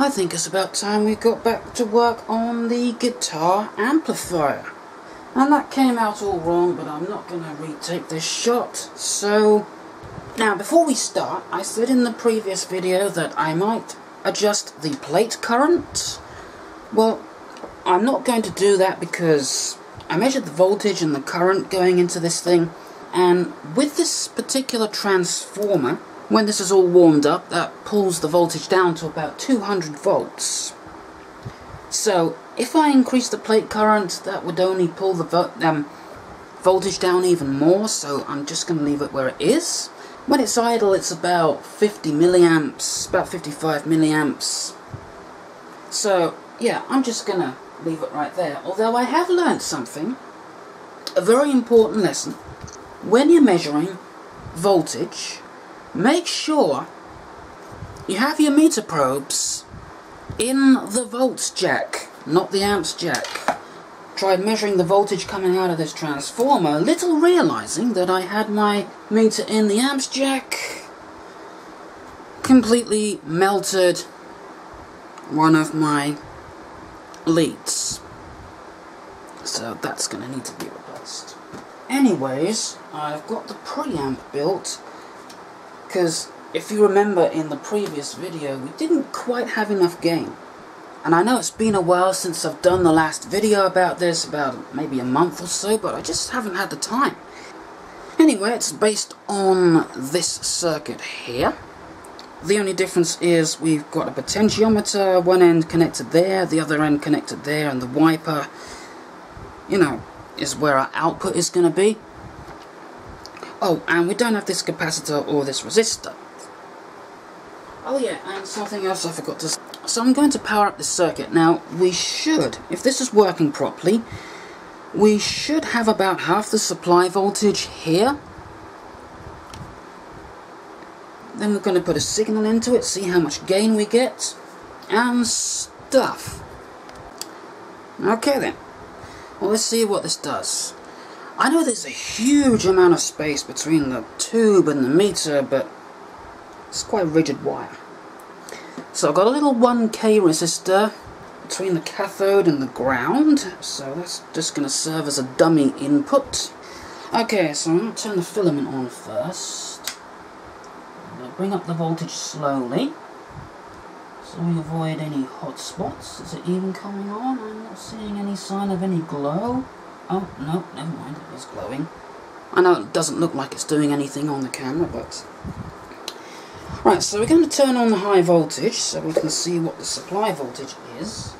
I think it's about time we got back to work on the guitar amplifier. And that came out all wrong, but I'm not going to retake this shot. So, now before we start, I said in the previous video that I might adjust the plate current. Well, I'm not going to do that because I measured the voltage and the current going into this thing, and with this particular transformer, when this is all warmed up, that pulls the voltage down to about 200 volts. So, if I increase the plate current, that would only pull the vo um, voltage down even more, so I'm just going to leave it where it is. When it's idle, it's about 50 milliamps, about 55 milliamps. So, yeah, I'm just going to leave it right there. Although I have learned something, a very important lesson. When you're measuring voltage, make sure you have your meter probes in the volts jack, not the amps jack. Tried measuring the voltage coming out of this transformer, little realizing that I had my meter in the amps jack. Completely melted one of my leads. So that's going to need to be replaced. Anyways, I've got the preamp built because if you remember in the previous video, we didn't quite have enough gain. And I know it's been a while since I've done the last video about this, about maybe a month or so, but I just haven't had the time. Anyway, it's based on this circuit here. The only difference is we've got a potentiometer, one end connected there, the other end connected there, and the wiper, you know, is where our output is going to be. Oh, and we don't have this capacitor or this resistor. Oh yeah, and something else I forgot to say. So I'm going to power up this circuit. Now, we should, if this is working properly, we should have about half the supply voltage here. Then we're going to put a signal into it, see how much gain we get, and stuff. Okay then. Well, let's see what this does. I know there's a huge amount of space between the tube and the meter, but it's quite rigid wire. So I've got a little 1k resistor between the cathode and the ground, so that's just going to serve as a dummy input. Okay, so I'm going to turn the filament on first. Bring up the voltage slowly, so we avoid any hot spots. Is it even coming on? I'm not seeing any sign of any glow. Oh, no, never mind, it is glowing. I know it doesn't look like it's doing anything on the camera, but... Right, so we're going to turn on the high voltage so we can see what the supply voltage is.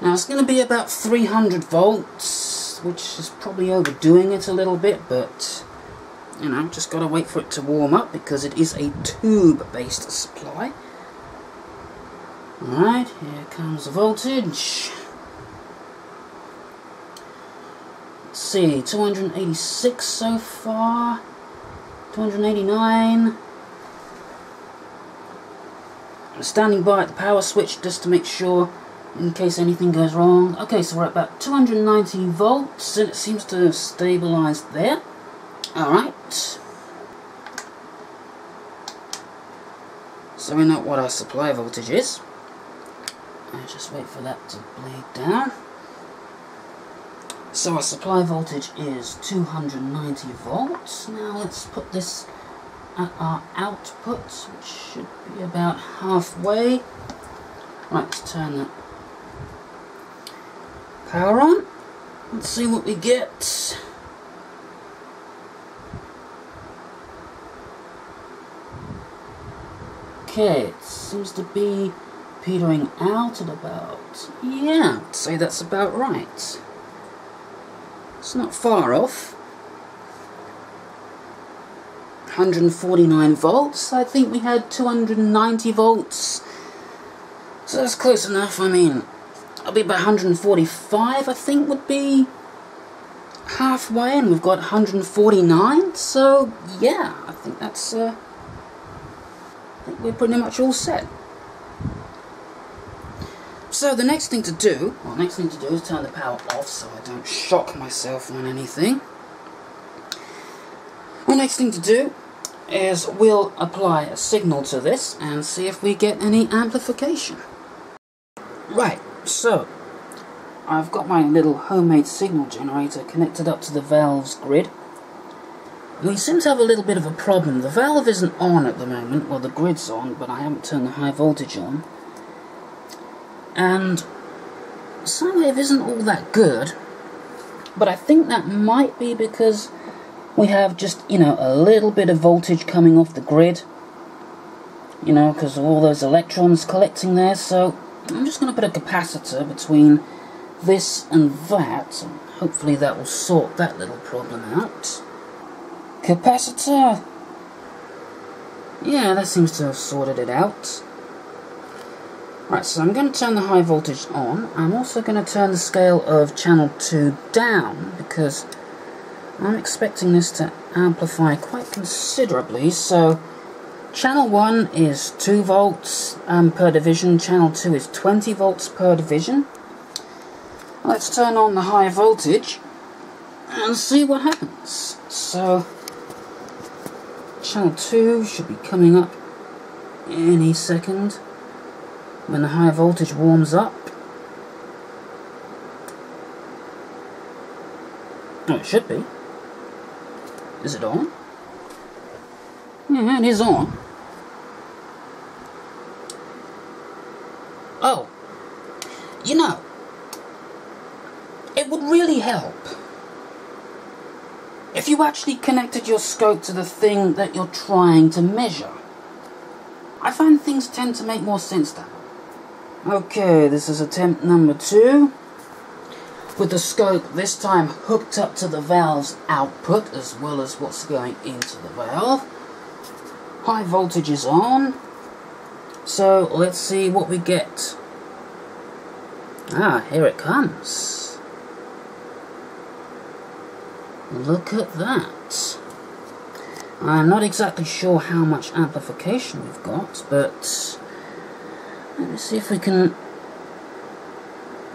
Now it's going to be about 300 volts, which is probably overdoing it a little bit, but you know, just got to wait for it to warm up because it is a tube-based supply. Alright, here comes the voltage. Let's see, 286 so far. 289. I'm standing by at the power switch just to make sure in case anything goes wrong. Okay, so we're at about 290 volts and it seems to have stabilized there. Alright. So we know what our supply voltage is. I just wait for that to bleed down. So our supply voltage is 290 volts. Now let's put this at our output, which should be about halfway. Right, let's turn that power on. Let's see what we get. Okay, it seems to be petering out at about, yeah, I'd say that's about right. It's not far off. 149 volts. I think we had 290 volts. So that's close enough. I mean, I'll be about 145, I think, would be halfway, and we've got 149. So, yeah, I think that's, uh, I think we're pretty much all set. So the next thing to do, well, next thing to do is turn the power off so I don't shock myself on anything. The next thing to do is we'll apply a signal to this and see if we get any amplification. Right, so I've got my little homemade signal generator connected up to the valve's grid. We seem to have a little bit of a problem. The valve isn't on at the moment, well the grid's on, but I haven't turned the high voltage on. And sine wave isn't all that good, but I think that might be because we have just, you know, a little bit of voltage coming off the grid. You know, because of all those electrons collecting there, so I'm just going to put a capacitor between this and that, and hopefully that will sort that little problem out. Capacitor! Yeah, that seems to have sorted it out. Right, so I'm going to turn the high voltage on. I'm also going to turn the scale of channel 2 down, because I'm expecting this to amplify quite considerably, so Channel 1 is 2 volts um, per division, channel 2 is 20 volts per division. Let's turn on the high voltage and see what happens. So, channel 2 should be coming up any second when the high voltage warms up. Oh, it should be. Is it on? Yeah, it is on. Oh, you know, it would really help if you actually connected your scope to the thing that you're trying to measure. I find things tend to make more sense that Okay, this is attempt number two. With the scope this time hooked up to the valve's output as well as what's going into the valve. High voltage is on. So let's see what we get. Ah, here it comes. Look at that. I'm not exactly sure how much amplification we've got, but let me see if we can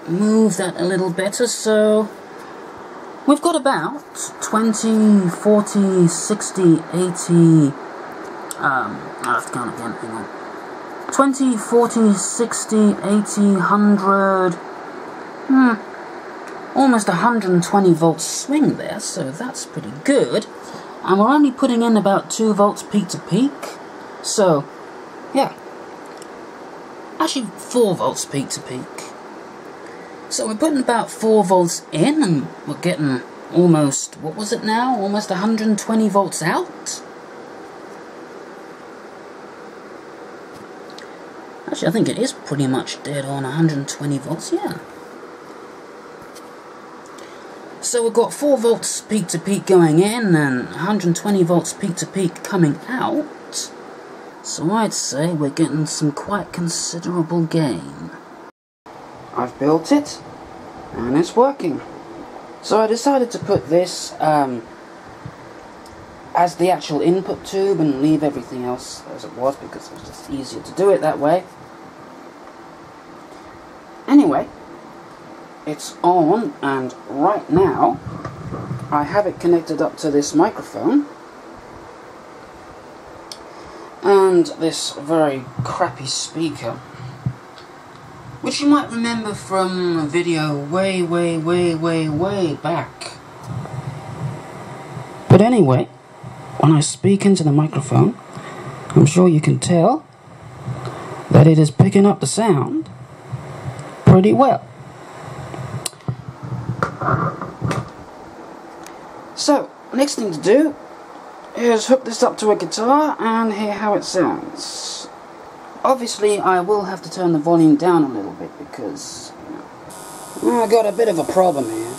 move that a little better. So we've got about 20, 40, 60, 80, um, I have to count again, hang on. 20, 40, 60, 80, 100, hmm, almost 120 volts swing there, so that's pretty good. And we're only putting in about 2 volts peak to peak, so, yeah. Actually, 4 volts peak to peak. So we're putting about 4 volts in, and we're getting almost, what was it now? Almost 120 volts out? Actually, I think it is pretty much dead on 120 volts, yeah. So we've got 4 volts peak to peak going in and 120 volts peak to peak coming out. So I'd say we're getting some quite considerable gain. I've built it and it's working. So I decided to put this um, as the actual input tube and leave everything else as it was because it was just easier to do it that way. Anyway, it's on, and right now I have it connected up to this microphone this very crappy speaker which you might remember from a video way, way, way, way, way back. But anyway, when I speak into the microphone, I'm sure you can tell that it is picking up the sound pretty well. So, next thing to do is hook this up to a guitar and hear how it sounds. Obviously, I will have to turn the volume down a little bit because you know, I got a bit of a problem here.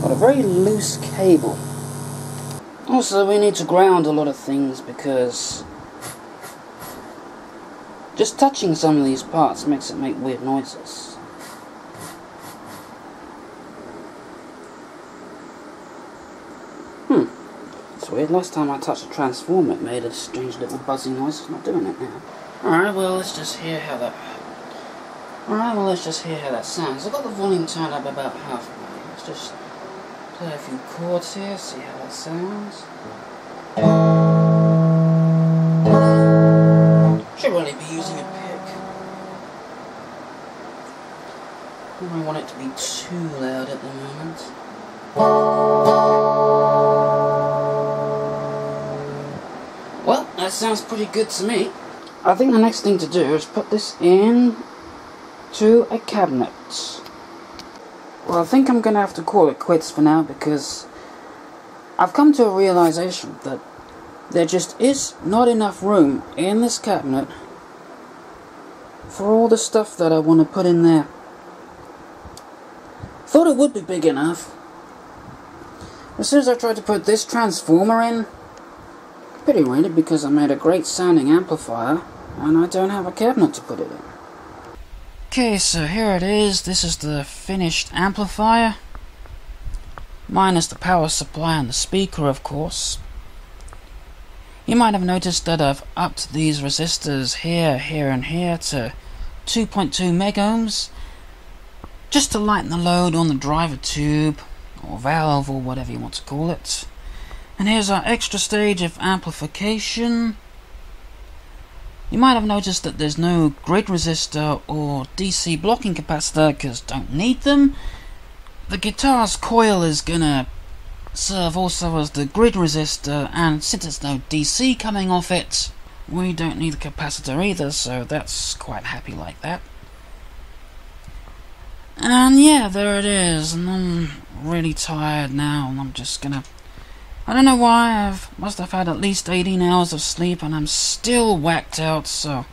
Got a very loose cable. Also, we need to ground a lot of things because just touching some of these parts makes it make weird noises. Weird. Last time I touched a transformer, it made a strange little buzzing noise. It's not doing it now. Alright, well, let's just hear how that... Alright, well, let's just hear how that sounds. I've got the volume turned up about halfway. Let's just play a few chords here, see how that sounds. Should really be using a pick. I don't want it to be too loud at the moment. Sounds pretty good to me. I think the next thing to do is put this in to a cabinet. Well, I think I'm going to have to call it quits for now because I've come to a realization that there just is not enough room in this cabinet for all the stuff that I want to put in there. Thought it would be big enough. As soon as I tried to put this transformer in, pretty weirded because I made a great sounding amplifier and I don't have a cabinet to put it in. Okay, so here it is. This is the finished amplifier. Minus the power supply and the speaker, of course. You might have noticed that I've upped these resistors here, here, and here to 2.2 megohms just to lighten the load on the driver tube or valve or whatever you want to call it. And here's our extra stage of amplification. You might have noticed that there's no grid resistor or DC blocking capacitor because don't need them. The guitar's coil is gonna serve also as the grid resistor and since there's no DC coming off it, we don't need the capacitor either so that's quite happy like that. And yeah, there it is and I'm really tired now and I'm just gonna I don't know why, I must have had at least 18 hours of sleep and I'm still whacked out, so